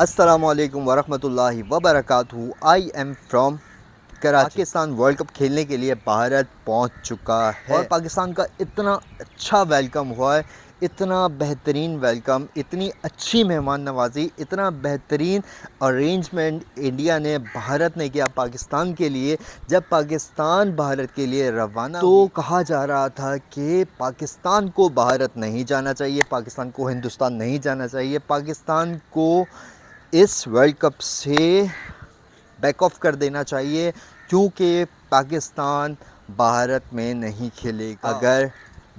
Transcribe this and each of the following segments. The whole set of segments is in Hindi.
असलकम वरहमल वबरक I am from Karachi. Pakistan world cup खेलने के लिए भारत पहुँच चुका है। और पाकिस्तान का इतना अच्छा वेलकम हुआ है इतना बेहतरीन वेलकम इतनी अच्छी मेहमान नवाजी इतना बेहतरीन अरेंजमेंट इंडिया ने भारत ने किया पाकिस्तान के लिए। जब पाकिस्तान भारत के लिए रवाना तो कहा जा रहा था कि पाकिस्तान को भारत नहीं जाना चाहिए पाकिस्तान को हिंदुस्तान नहीं जाना चाहिए पाकिस्तान को इस वर्ल्ड कप से बैक ऑफ़ कर देना चाहिए क्योंकि पाकिस्तान भारत में नहीं खेलेगा। हाँ। अगर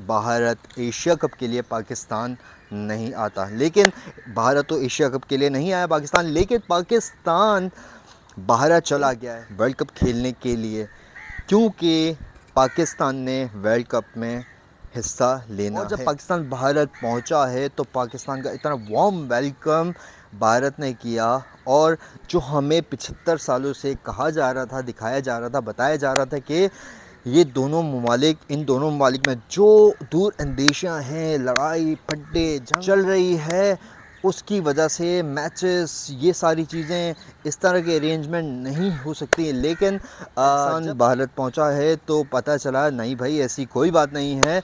भारत एशिया कप के लिए पाकिस्तान नहीं आता। लेकिन भारत तो एशिया कप के लिए नहीं आया पाकिस्तान लेकिन पाकिस्तान भारत चला गया है वर्ल्ड कप खेलने के लिए क्योंकि पाकिस्तान ने वर्ल्ड कप में हिस्सा लेना और जब पाकिस्तान भारत पहुँचा है तो पाकिस्तान का इतना वार्म वेलकम भारत ने किया और जो हमें पिछहत्तर सालों से कहा जा रहा था दिखाया जा रहा था बताया जा रहा था कि ये दोनों ममालिक इन दोनों ममालिक में जो दूर अंदेशियाँ हैं लड़ाई फड्डे जंग चल रही है उसकी वजह से मैचेस ये सारी चीज़ें इस तरह के अरेंजमेंट नहीं हो सकती लेकिन भारत पहुँचा है तो पता चला नहीं भाई ऐसी कोई बात नहीं है।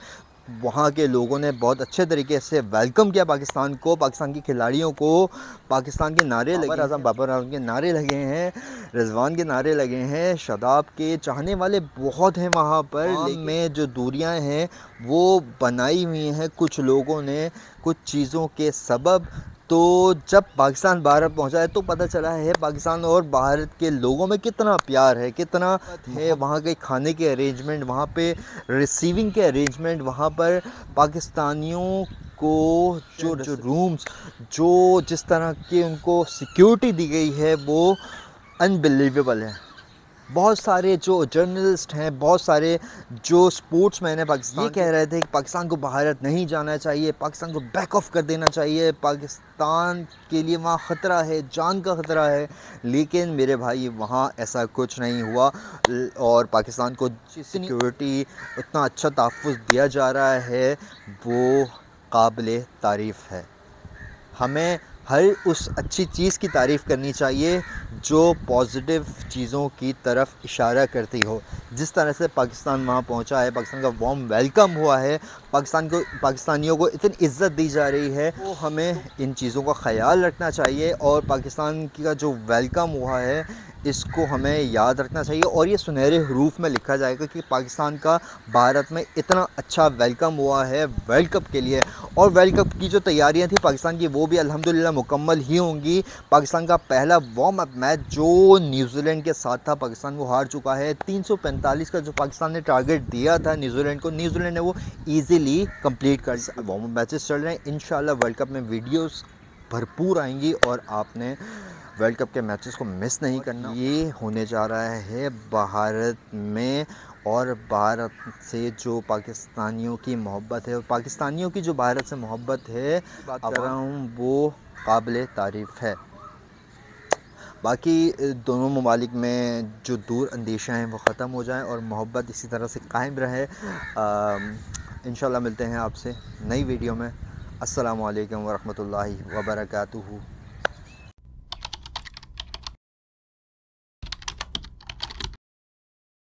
वहाँ के लोगों ने बहुत अच्छे तरीके से वेलकम किया पाकिस्तान को पाकिस्तान के खिलाड़ियों को। पाकिस्तान के नारे लगे आज़म बाबर आज़म के नारे लगे हैं रिजवान के नारे लगे हैं शदाब के चाहने वाले बहुत हैं वहाँ पर में जो दूरियाँ हैं वो बनाई हुई हैं कुछ लोगों ने कुछ चीज़ों के सबब। तो जब पाकिस्तान भारत पहुँचा है तो पता चला है पाकिस्तान और भारत के लोगों में कितना प्यार है कितना है वहाँ के खाने के अरेंजमेंट वहाँ पे रिसीविंग के अरेंजमेंट वहाँ पर पाकिस्तानियों को जो जो रूम्स जो जिस तरह की उनको सिक्योरिटी दी गई है वो अनबिलीवेबल है। बहुत सारे जो जर्नलिस्ट हैं बहुत सारे जो स्पोर्ट्स मैन हैं पाकिस्तान ये कह रहे थे कि पाकिस्तान को भारत नहीं जाना चाहिए पाकिस्तान को बैक ऑफ़ कर देना चाहिए। पाकिस्तान के लिए वहाँ ख़तरा है जान का ख़तरा है। लेकिन मेरे भाई वहाँ ऐसा कुछ नहीं हुआ। और पाकिस्तान को सिक्योरिटी उतना अच्छा तहफ़ दिया जा रहा है वो काबिल तारीफ़ है। हमें हर उस अच्छी चीज़ की तारीफ़ करनी चाहिए जो पॉजिटिव चीज़ों की तरफ़ इशारा करती हो। जिस तरह से पाकिस्तान वहाँ पहुँचा है, पाकिस्तान का वार्म वेलकम हुआ है, पाकिस्तान को, पाकिस्तानियों को इतनी इज़्ज़त दी जा रही है तो हमें इन चीज़ों का ख्याल रखना चाहिए और पाकिस्तान का जो वेलकम हुआ है, इसको हमें याद रखना चाहिए। और ये सुनहरे हरूफ में लिखा जाएगा कि पाकिस्तान का भारत में इतना अच्छा वेलकम हुआ है वर्ल्ड कप के लिए। और वर्ल्ड कप की जो तैयारियाँ थी पाकिस्तान की, वो भी अल्हम्दुलिल्लाह मुकम्मल ही होंगी। पाकिस्तान का पहला वार्म अप मैच जो न्यूजीलैंड के साथ था पाकिस्तान वो हार चुका है। 345 का जो पाकिस्तान ने टारगेट दिया था न्यूजीलैंड को न्यूजीलैंड ने वो ईज़िली कंप्लीट कर वार्म मैचेस चल रहे हैं। इन वर्ल्ड कप में वीडियोज़ भरपूर आएँगी और आपने वर्ल्ड कप के मैचेस को मिस नहीं करना। ये होने जा रहा है भारत में और भारत से जो पाकिस्तानियों की मोहब्बत है और पाकिस्तानियों की जो भारत से मोहब्बत है बात कर रहा हूँ। वो काबिल तारीफ़ है। बाकी दोनों ममालिक में जो दूर अंदेशा हैं वो ख़त्म हो जाएँ और मोहब्बत इसी तरह से कायम रहे। इन मिलते हैं आपसे नई वीडियो में। असलकम वरहमल वर्का